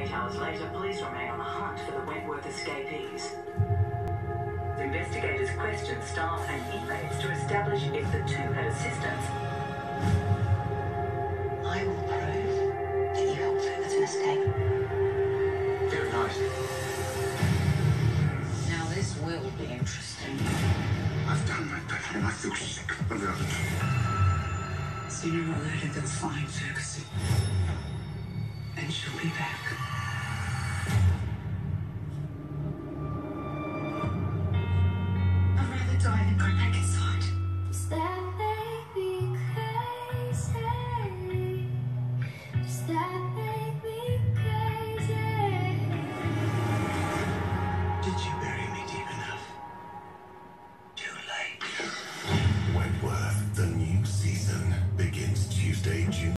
Eight hours later, police remain on the hunt for the Wentworth escapees. Investigators questioned staff and inmates to establish if the two had assistance. I will prove that you helped Ferguson escape. Very nice. Now this will be interesting. I've done my bit and I feel sick of it. Sooner or later they'll find Ferguson. And she'll be back. die and go back inside. Did you bury me deep enough? Too late. Wentworth, the new season begins Tuesday, June.